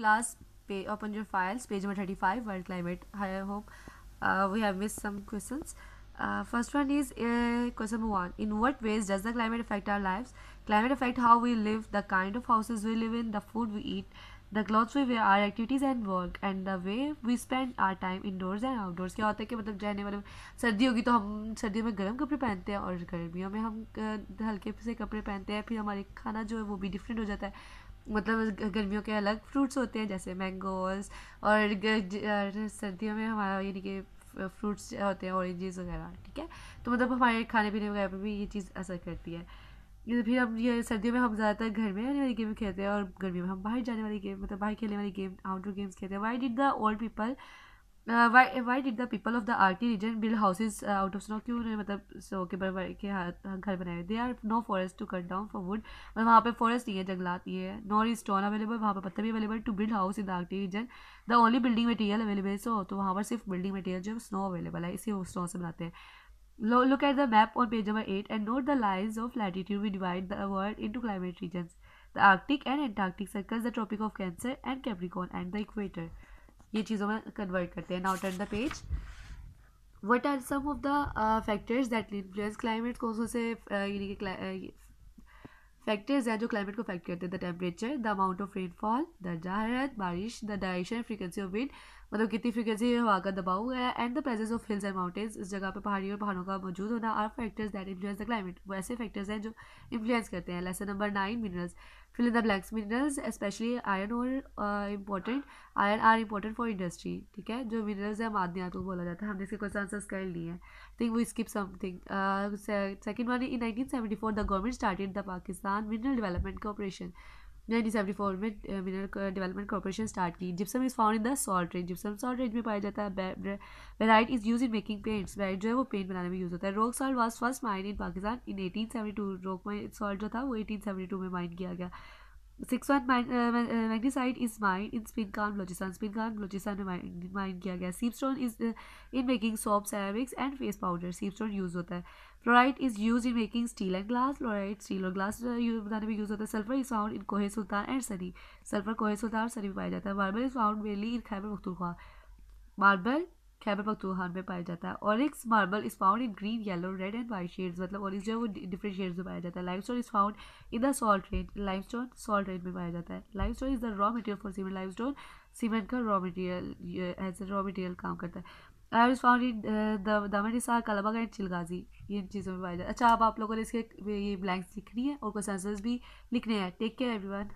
class, pay, open your files, page number 35, world climate. I hope uh, we have missed some questions. Uh, first one is uh, question number one. In what ways does the climate affect our lives? Climate affect how we live, the kind of houses we live in, the food we eat, the clothes we wear, our activities and work, and the way we spend our time indoors and outdoors. क्या होता है कि मतलब जाने वाले सर्दी होगी तो हम सर्दियों में गर्म कपड़े पहनते हैं और गर्मियों में हम हल्के से कपड़े पहनते हैं फिर हमारे खाना जो है वो भी डिफरेंट हो जाता है। मतलब गर्मियों के अलग फ्रूट्स होते हैं जैसे मैंगोज और और सर्दियों में हमारा यानी कि फ्रूट्स होते हैं ऑरेंजेस वगैरह ठीक है? तो मतलब हमारे खाने पीने वगैरह पर भी ये चीज़ असर करती है। ये फिर हम ये सर्दियों में हम ज़्यादातर घर में रहने वाली गेम खेलते हैं और गर्मियों में हम बाहर जाने वाली गेम मतलब बाहर खेलने वाली गेम आउटडोर गेम्स खेलते हैं। Why did the old people why why did the people of the Arctic region build houses out of snow क्यों उन्होंने मतलब स्नो के बड़े के घर बनाए they are no forest to cut down for wood मतलब वहाँ पे फॉरेस्ट नहीं है, जंगलात नहीं है नॉर इज़ स्टोन अवेलेबल वहाँ पे पत्थर भी available to build house in the Arctic region the only building material available so तो वहाँ पर सिर्फ़ बिल्डिंग मटेरियल जो स्नो अवेलेबल है, इसी स्नो से बनाते हैं। Look at the map on page number 8 and note the lines of latitude we divide the world into climate regions. The Arctic and Antarctic circles the Tropic of Cancer and Capricorn and the equator. ये चीज़ों में convert करते हैं now turn the page what are some of the factors that influence climate कौन कौन से uh, यानी कि फैक्टर्स हैं जो क्लाइमेट को अफेक्ट करते हैं the temperature the amount of rainfall दर्जा हरारत बारिश the direction frequency of wind मतलब कितनी फ्रीक्वेंसी हवा का दबाव है and the presence of hills and mountains इस जगह पे पहाड़ी और पहाड़ों का मौजूद होना are factors that influence the climate वो ऐसे फैक्टर्स हैं जो इन्फ्लुएंस करते हैं. Lesson number nine minerals fill in the blanks minerals specially iron और important iron are important for industry ठीक है? जो मिनरल्स है मादनियात को बोला जाता है। हमने इसके क्वेश्चन आंसर्स कर लिए हैं। Think we skip something second one in 1974 the government started the Pakistan mineral development corporation 1974 में मिनरल डेवलपमेंट कॉरपोरेशन स्टार्ट की। Gypsum is found in the salt range gypsum salt range में पाया जाता है barite is use in making paints barite जो है वो paint बनाने में यूज़ होता है। Rock salt was first mine in Pakistan in 1872 rock salt जो था वो 1872 में माइन किया गया। Six one magnesite is mined in Spin Kan Balochistan Spin Kan Balochistan में माइन किया गया। Soapstone is in making soap ceramics and face powder. Soapstone use होता है। Fluoride is use in making steel and glass. Fluoride steel और glass बनाने में use होता है सल्फ़र। इज़ फाउंड इन कोहे सुल्तान एंड सनी। सल्फ़र कोहे सुल्तान और सनी में पाया जाता है। Marble is found mainly in Khyber Pakhtunkhwa marble Khyber Pakhtunkhwa में पाया जाता है। Onyx marble is found in green yellow red and white shades मतलब ऑरिक्स जो है वो डिफरेंट शेड्स में पाया जाता है। Limestone is found in the salt range limestone salt range में पाया जाता है। Limestone is the raw material for cement limestone cement का raw material as a raw material काम करता है। आई इज़ फाउंड इन दामन कलाबाग एंड चिलगाजी इन चीज़ों में पाया जाता है। अच्छा अब आप लोगों ने इसके, ये ब्लैंक्स लिखनी है और आंसर्स भी लिखने हैं। Take care everyone